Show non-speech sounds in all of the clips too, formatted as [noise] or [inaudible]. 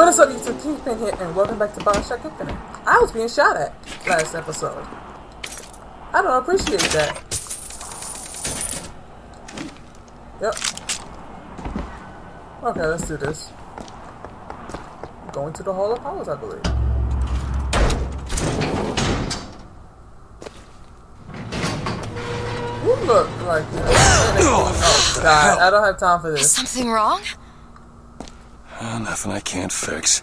What is up, YouTube? Kingpin here, and welcome back to Bioshock Infinite. I was being shot at last episode. I don't appreciate that. Yep. Okay, let's do this. Going to the Hall of Powers, I believe. You look like that. [coughs] Oh, God. I don't have time for Is this. something wrong? Uh, nothing I can't fix.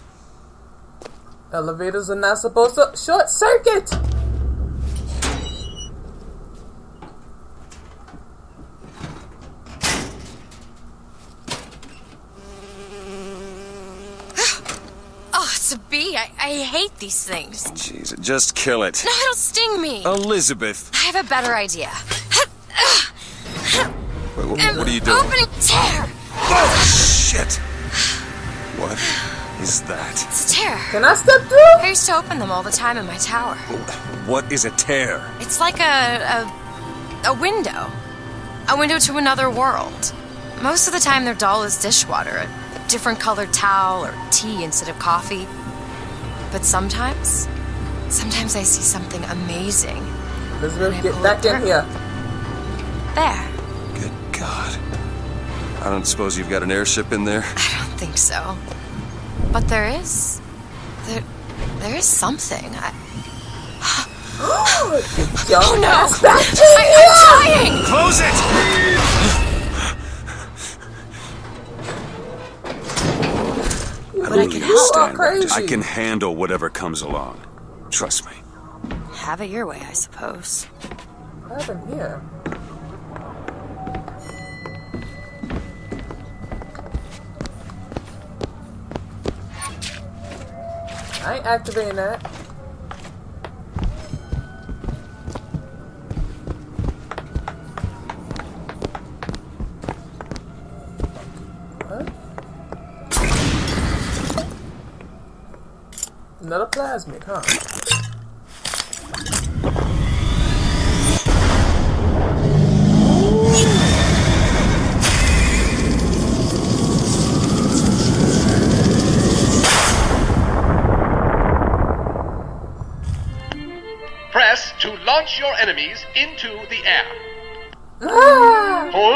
Elevators are not supposed to short circuit. [gasps] Oh, it's a bee. I, I hate these things. Jeez, just kill it. No, it'll sting me. Elizabeth! I have a better idea. Wait, what, what are you doing? Opening tear. Shit! What is that? It's a tear. Can I step through? I used to open them all the time in my tower. What is a tear? It's like a a, a window, a window to another world. Most of the time, they're dull as dishwater, a different colored towel or tea instead of coffee. But sometimes, sometimes I see something amazing. Elizabeth, get back in here. There. Good God. I don't suppose you've got an airship in there? I don't think so. But there is. There, there is something. I, Yo, [gasps] oh no! Back in I, I'm dying! Close it! But I can You help. are Stand crazy. I can handle whatever comes along. Trust me. Have it your way, I suppose. What happened here? I ain't activating that. Another plasmid, huh?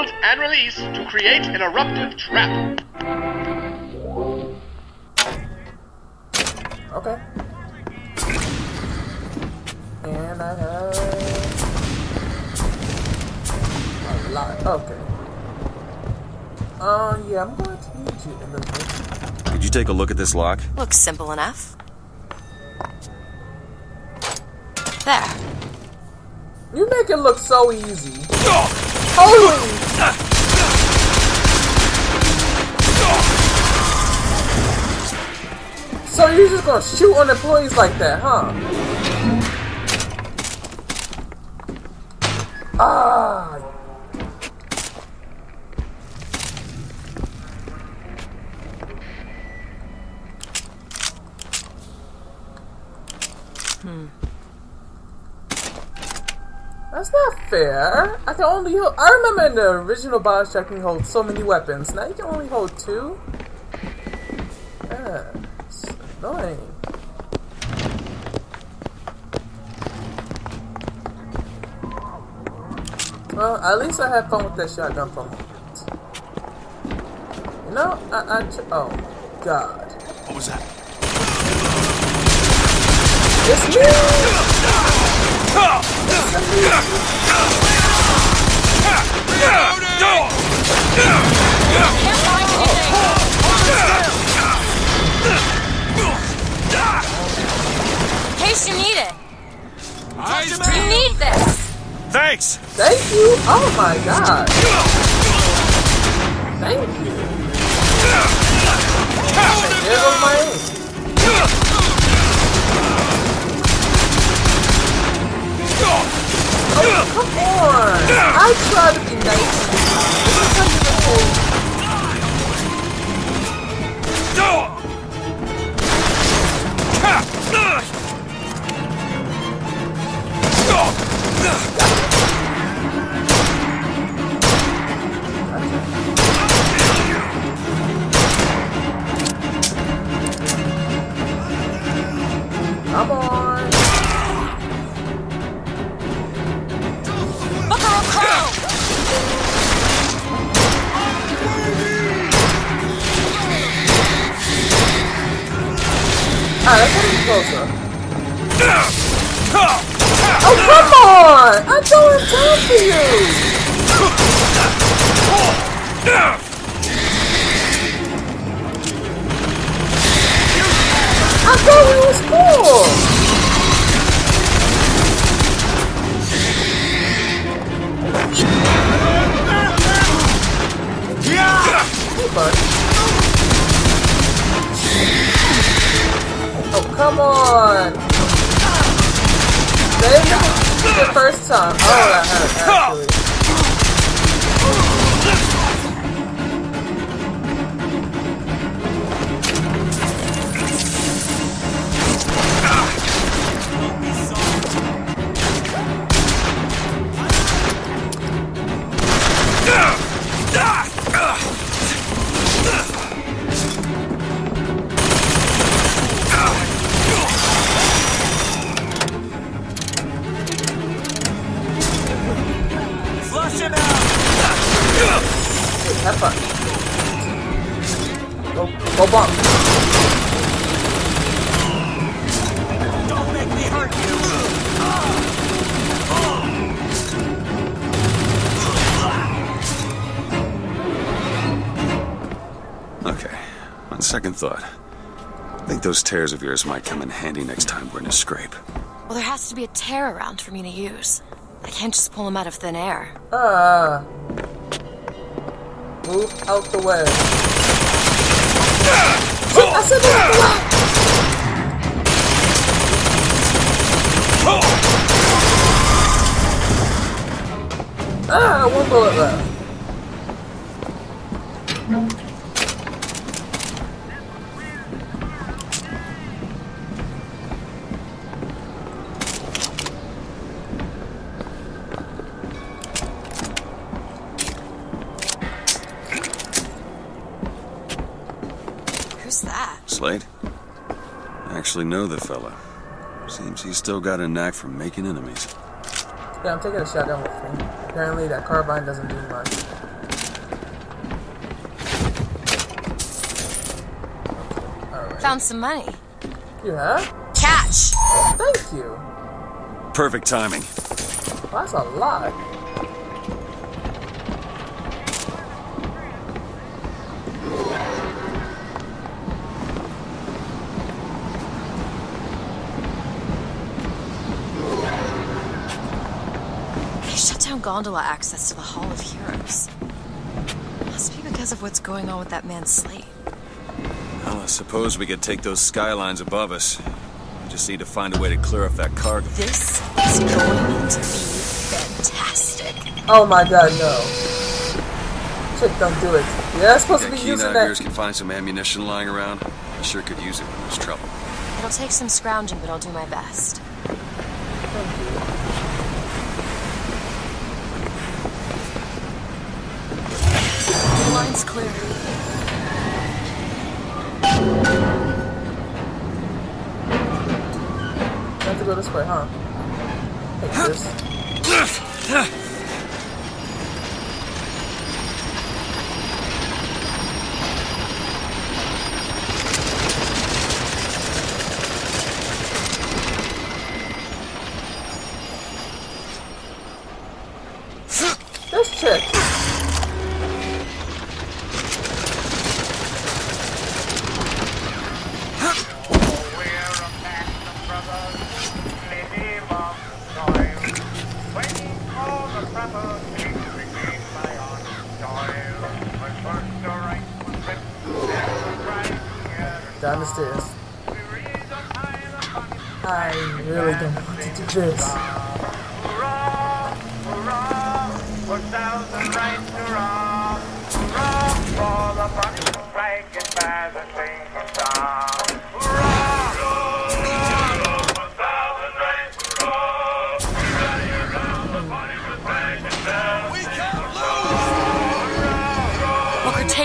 Hold and release to create an eruptive trap. Okay. And I have a lot. Okay. Um, yeah, I'm going to need you, Elizabeth. Did you take a look at this lock? Looks simple enough. There. You make it look so easy. Holy! So you're just gonna shoot on employees like that, huh? Ah! Hmm. That's not fair. I can only hold. I remember in the original Bioshock you can hold so many weapons. Now you can only hold two. That's annoying. Well, at least I had fun with that shotgun for a moment. You know, I, I oh god, What was that? it's me. In case you need it. You need this. Thanks! Thank you. Oh my god. Thank you. Oh, come on. I try to be nice. Oh, come on! I don't have time for you! I thought we was cool! Hey. Oh, come on! Maybe the first time. Oh, that hurt, actually. Thought, I think those tears of yours might come in handy next time we're in a scrape. Well, there has to be a tear around for me to use. I can't just pull them out of thin air. Ah. Move out the way. I said move out the way! Ah, one bullet left. That? Slate? I actually know the fella. Seems he's still got a knack for making enemies. Yeah, I'm taking a shotgun with me. Apparently that carbine doesn't do much. Alright. Found some money. You have? Catch! Thank you. Perfect timing. Well, that's a lot. Gondola access to the Hall of Heroes. Must be because of what's going on with that man Slate. Well, I suppose we could take those skylines above us. We just need to find a way to clear off that cargo. This is going to be fantastic. Oh my god, no. Chick, don't do it. Yeah, it's supposed to Got be keen using eye that. ears can find some ammunition lying around. I sure could use it when there's trouble. It'll take some scrounging, but I'll do my best. The clear. I have to go this way, huh? Take this. This chick.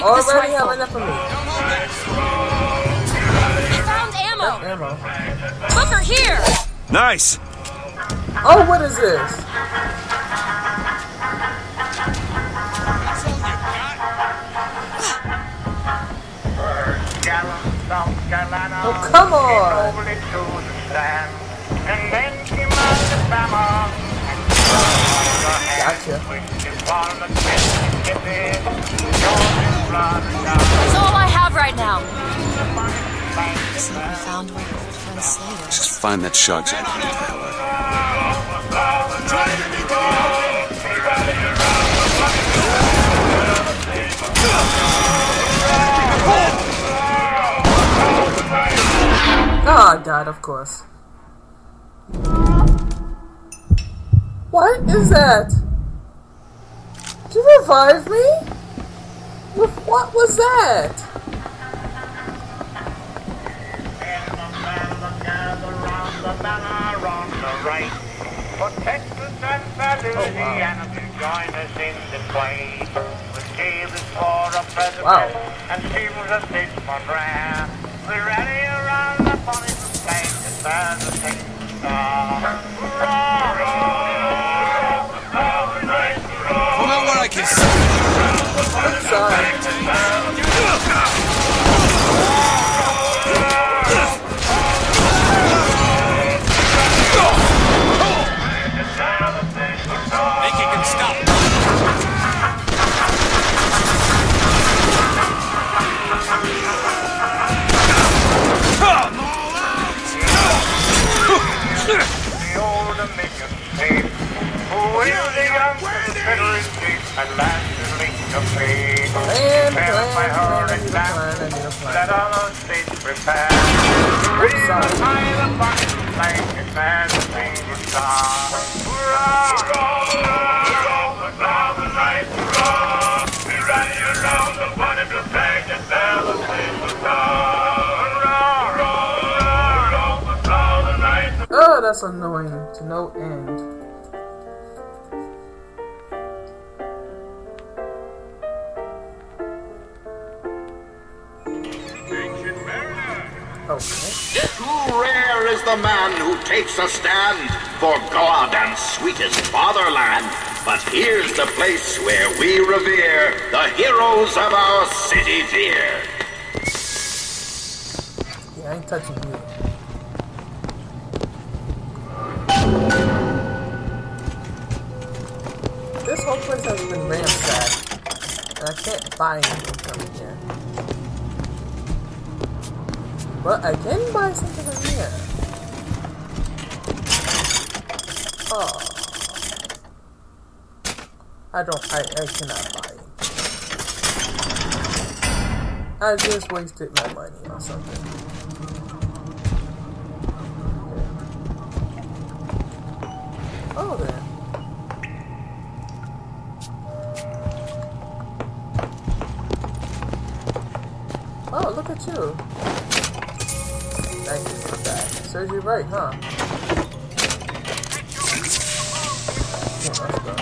Already have rifle. enough of me. I found ammo. Ammo. Booker, here. Nice. Oh, what is this? Oh, come on! Gotcha. That's all I have right now. Looks like we found where old friend Slater. Just find that shock jockey and get the hell out. Oh, God, of course. What is that? You revive me? What was that? And value the enemy. Join us in the fight. The tale is for a president Wow. and seems see. Oh, that's annoying to no end. Too rare is the man who takes a stand for God and sweetest fatherland. But here's the place where we revere the heroes of our city dear. Yeah, I ain't touching you. This whole place has been ransacked. And I can't buy anything from here. But I can buy something from here. Oh. I don't, I, I cannot buy it. I just wasted my money on something. Oh, there. Look at you. Thank you for that. Serves you right, huh? Yeah, let's go.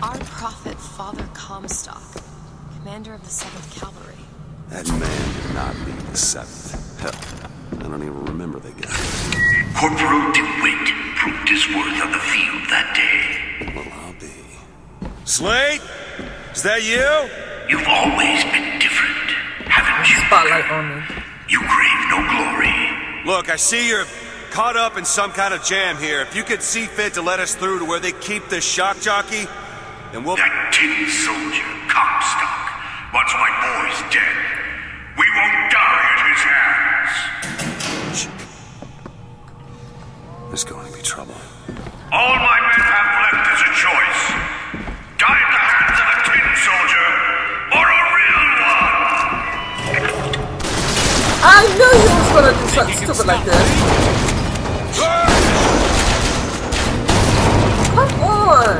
Our prophet, Father Comstock, commander of the 7th Cavalry. That man did not lead the seventh. Hell, I don't even remember the guy. Corporal DeWitt proved his worth on the field that day. Well, Slate? Is that you? You've always been different, haven't you? Spotlight on me. You crave no glory. Look, I see you're caught up in some kind of jam here. If you could see fit to let us through to where they keep this shock jockey, then we'll. That tin soldier, Comstock, once my boy's dead. We won't die at his hands. There's going to be trouble. All my I knew you was gonna do something stupid like this. Come on.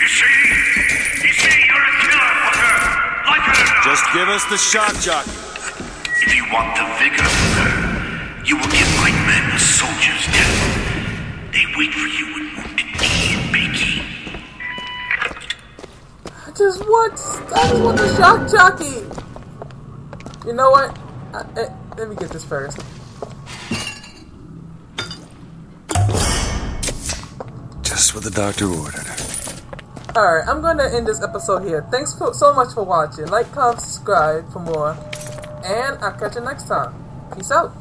You see? You see, you're a killer, Booker. Like it or not. Just give us the shock jockey. If you want the vigor, Booker, you will give my men a soldier's death. They wait for you in Wounded Knee and Peking. just want, I just want the shock jockey. You know what? I, eh, let me get this first. Just what the doctor ordered. Alright, I'm going to end this episode here. Thanks for, so much for watching. Like, comment, subscribe for more. And I'll catch you next time. Peace out.